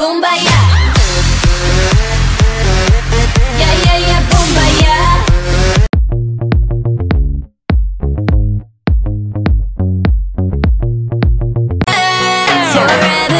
Boom ba. Yeah yeah yeah, boom ba. Forever.